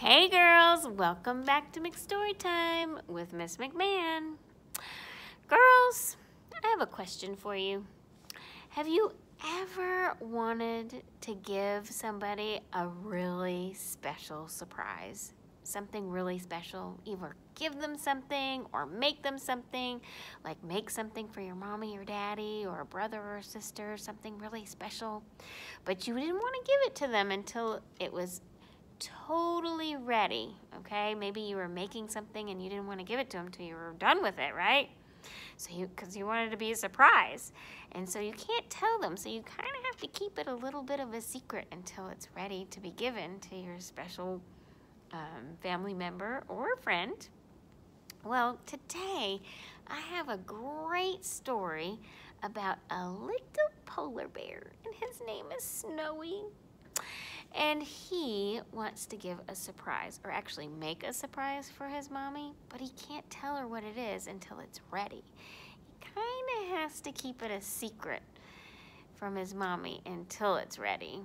Hey girls, welcome back to McStorytime with Miss McMahon. Girls, I have a question for you. Have you ever wanted to give somebody a really special surprise? Something really special? Either give them something or make them something, like make something for your mommy or daddy or a brother or sister, something really special. But you didn't want to give it to them until it was totally ready, okay? Maybe you were making something and you didn't want to give it to them until you were done with it, right? So you, because you wanted to be a surprise. And so you can't tell them, so you kind of have to keep it a little bit of a secret until it's ready to be given to your special um, family member or friend. Well, today I have a great story about a little polar bear, and his name is Snowy. And he wants to give a surprise, or actually make a surprise for his mommy, but he can't tell her what it is until it's ready. He kind of has to keep it a secret from his mommy until it's ready.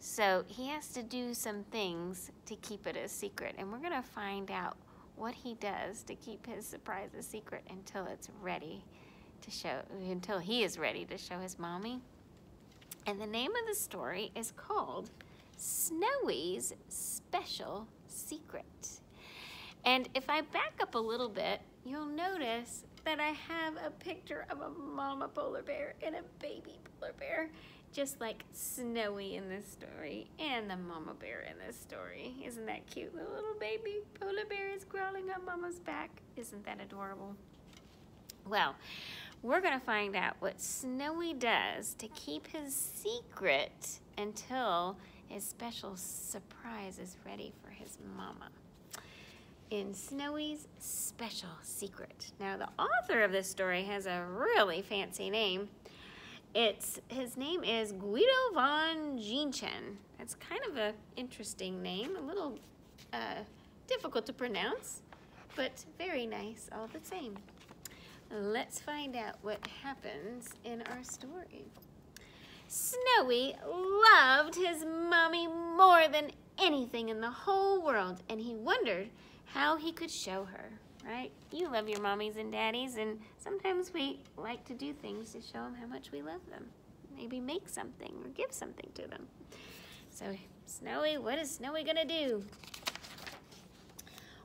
So he has to do some things to keep it a secret, and we're going to find out what he does to keep his surprise a secret until it's ready to show, until he is ready to show his mommy. And the name of the story is called Snowy's special secret. And if I back up a little bit, you'll notice that I have a picture of a mama polar bear and a baby polar bear, just like Snowy in this story and the mama bear in this story. Isn't that cute? The little baby polar bear is crawling on mama's back. Isn't that adorable? Well, we're going to find out what Snowy does to keep his secret until his special surprise is ready for his mama in Snowy's Special Secret. Now, the author of this story has a really fancy name. It's His name is Guido von Genechten. That's kind of an interesting name, a little uh, difficult to pronounce, but very nice all the same. Let's find out what happens in our story. Snowy loved his mommy more than anything in the whole world, and he wondered how he could show her, right? You love your mommies and daddies, and sometimes we like to do things to show them how much we love them. Maybe make something or give something to them. So, Snowy, what is Snowy gonna do?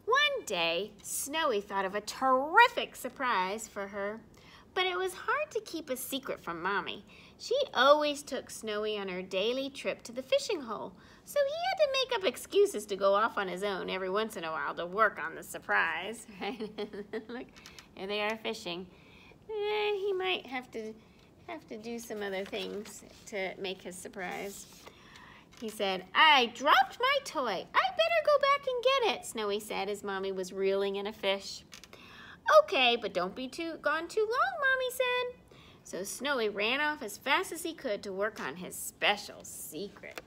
One day, Snowy thought of a terrific surprise for her, but it was hard to keep a secret from Mommy. She always took Snowy on her daily trip to the fishing hole, so he had to make up excuses to go off on his own every once in a while to work on the surprise. Right? Look, here they are fishing. Eh, he might have to have to do some other things to make his surprise. He said, I dropped my toy. I better go back and get it, Snowy said as Mommy was reeling in a fish. Okay, but don't be too gone too long, Mommy said. So Snowy ran off as fast as he could to work on his special secret,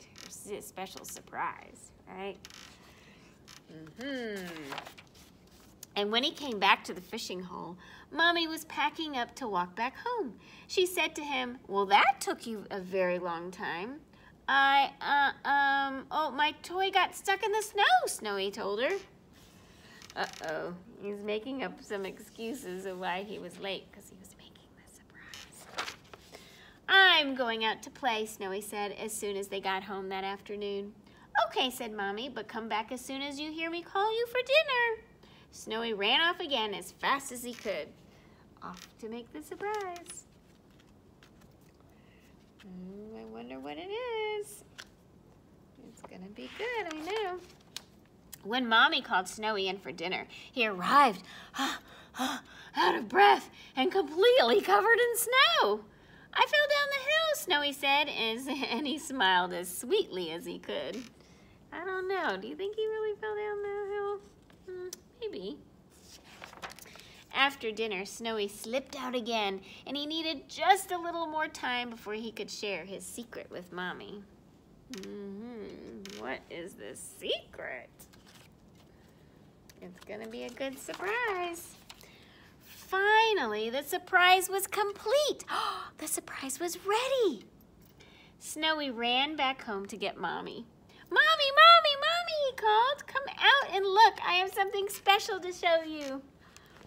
his special surprise, right? Mm-hmm. And when he came back to the fishing hole, Mommy was packing up to walk back home. She said to him, well, that took you a very long time. I, uh, um, oh, my toy got stuck in the snow, Snowy told her. Uh-oh, he's making up some excuses of why he was late because he was I'm going out to play, Snowy said as soon as they got home that afternoon. Okay, said Mommy, but come back as soon as you hear me call you for dinner. Snowy ran off again as fast as he could, off to make the surprise. Mm, I wonder what it is. It's gonna be good, I know. When Mommy called Snowy in for dinner, he arrived out of breath and completely covered in snow. I fell down the hill, Snowy said, as, and he smiled as sweetly as he could. I don't know. Do you think he really fell down the hill? Hmm, maybe. After dinner, Snowy slipped out again, and he needed just a little more time before he could share his secret with Mommy. Mm -hmm. What is the secret? It's gonna be a good surprise. Finally, the surprise was complete. the surprise was ready. Snowy ran back home to get Mommy. Mommy, Mommy, Mommy, he called. Come out And look, I have something special to show you.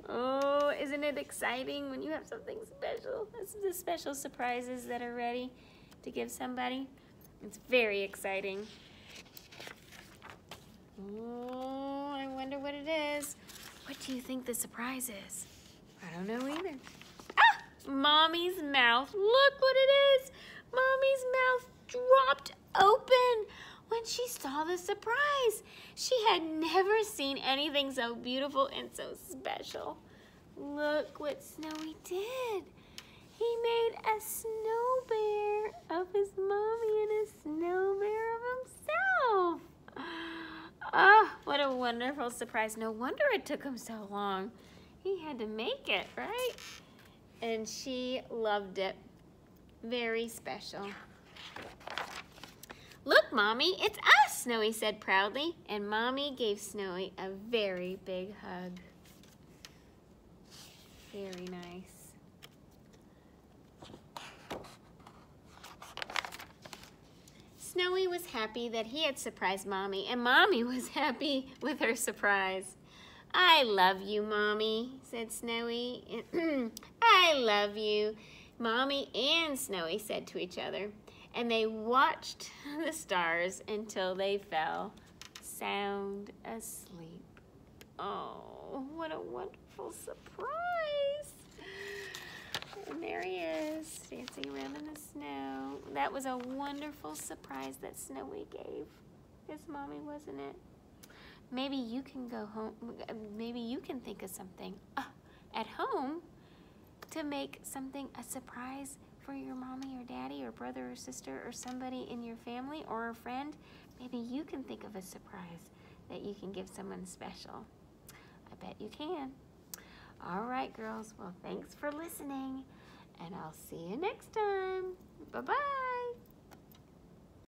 Oh, isn't it exciting when you have something special? This is the special surprises that are ready to give somebody. It's very exciting. Oh, I wonder what it is. What do you think the surprise is? I don't know either. Ah! Mommy's mouth. Look what it is. Mommy's mouth dropped open when she saw the surprise. She had never seen anything so beautiful and so special. Look what Snowy did. He made a snow bear of his mommy and a snow bear of himself. Ah, oh, what a wonderful surprise. No wonder it took him so long. Had to make it, right? And she loved it. Very special. Look, Mommy, it's us, Snowy said proudly, and Mommy gave Snowy a very big hug. Very nice. Snowy was happy that he had surprised Mommy, and Mommy was happy with her surprise. I love you, Mommy, said Snowy. I love you, Mommy and Snowy said to each other and they watched the stars until they fell sound asleep. Oh, what a wonderful surprise. And there he is, dancing around in the snow. That was a wonderful surprise that Snowy gave his mommy, wasn't it? Maybe you can go home, maybe you can think of something uh, at home to make something a surprise for your mommy or daddy or brother or sister or somebody in your family or a friend, maybe you can think of a surprise that you can give someone special. I bet you can. All right, girls. Well, thanks for listening, and I'll see you next time. Bye-bye.